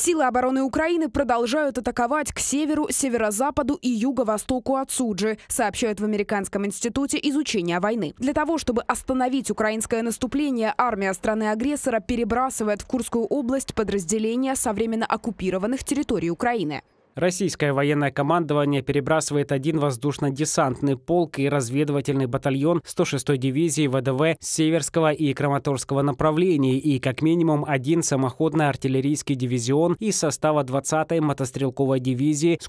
Силы обороны Украины продолжают атаковать к северу, северо-западу и юго-востоку от Суджи, сообщают в Американском институте изучения войны. Для того, чтобы остановить украинское наступление, армия страны-агрессора перебрасывает в Курскую область подразделения со временно оккупированных территорий Украины. Российское военное командование перебрасывает один воздушно-десантный полк и разведывательный батальон 106-й дивизии ВДВ Северского и Краматорского направлений и как минимум один самоходный артиллерийский дивизион из состава 20-й мотострелковой дивизии с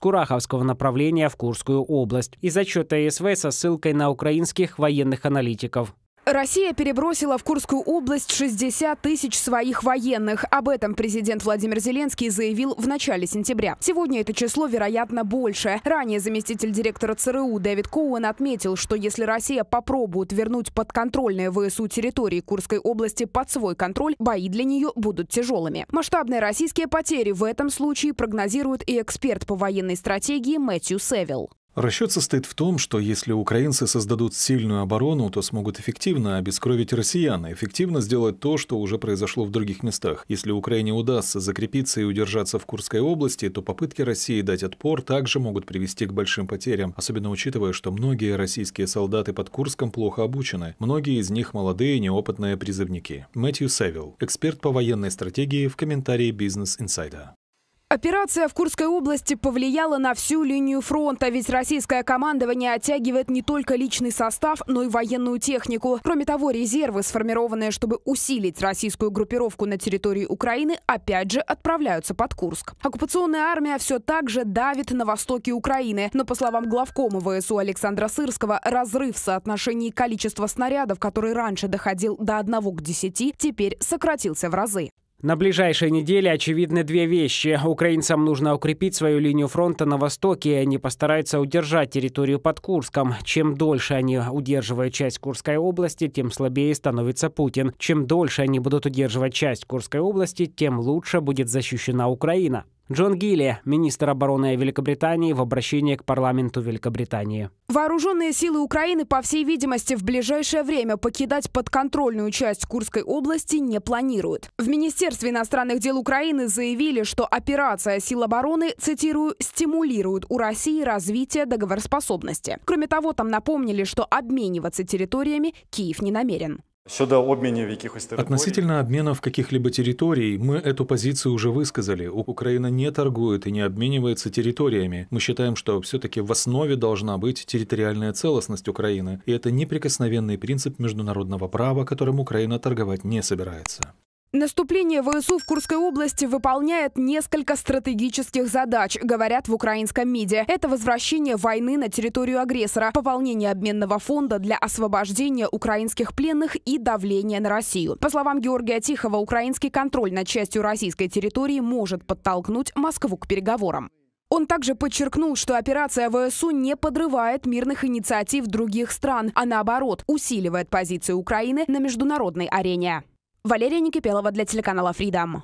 направления в Курскую область. Из отчета СВ со ссылкой на украинских военных аналитиков. Россия перебросила в Курскую область 60 тысяч своих военных. Об этом президент Владимир Зеленский заявил в начале сентября. Сегодня это число, вероятно, больше. Ранее заместитель директора ЦРУ Дэвид Коуэн отметил, что если Россия попробует вернуть подконтрольные ВСУ территории Курской области под свой контроль, бои для нее будут тяжелыми. Масштабные российские потери в этом случае прогнозирует и эксперт по военной стратегии Мэтью Севилл. Расчет состоит в том, что если украинцы создадут сильную оборону, то смогут эффективно обескровить россиян, эффективно сделать то, что уже произошло в других местах. Если Украине удастся закрепиться и удержаться в Курской области, то попытки России дать отпор также могут привести к большим потерям, особенно учитывая, что многие российские солдаты под Курском плохо обучены. Многие из них молодые, неопытные призывники. Мэтью Севилл, эксперт по военной стратегии в комментарии Business Insider. Операция в Курской области повлияла на всю линию фронта, ведь российское командование оттягивает не только личный состав, но и военную технику. Кроме того, резервы, сформированные, чтобы усилить российскую группировку на территории Украины, опять же отправляются под Курск. Оккупационная армия все так же давит на востоке Украины, но, по словам главкома ВСУ Александра Сырского, разрыв в соотношении количества снарядов, который раньше доходил до 1 к 10, теперь сократился в разы. На ближайшей неделе очевидны две вещи. Украинцам нужно укрепить свою линию фронта на востоке, и они постараются удержать территорию под Курском. Чем дольше они удерживают часть Курской области, тем слабее становится Путин. Чем дольше они будут удерживать часть Курской области, тем лучше будет защищена Украина. Джон Гилли, министр обороны Великобритании, в обращении к парламенту Великобритании. Вооруженные силы Украины, по всей видимости, в ближайшее время покидать подконтрольную часть Курской области не планируют. В Министерстве иностранных дел Украины заявили, что операция сил обороны, цитирую, стимулирует у России развитие договороспособности. Кроме того, там напомнили, что обмениваться территориями Киев не намерен. Щодо обмінів якихось територій. Относительно обменов каких-либо территорий, мы эту позицию уже высказали. Украина не торгует и не обменивается территориями. Мы считаем, что все-таки в основе должна быть территориальная целостность Украины. И это неприкосновенный принцип международного права, которым Украина торговать не собирается. Наступление ВСУ в Курской области выполняет несколько стратегических задач, говорят в украинском МИДе. Это возвращение войны на территорию агрессора, пополнение обменного фонда для освобождения украинских пленных и давление на Россию. По словам Георгия Тихова, украинский контроль над частью российской территории может подтолкнуть Москву к переговорам. Он также подчеркнул, что операция ВСУ не подрывает мирных инициатив других стран, а наоборот усиливает позиции Украины на международной арене. Валерия Никипелова для телеканала «Фридом».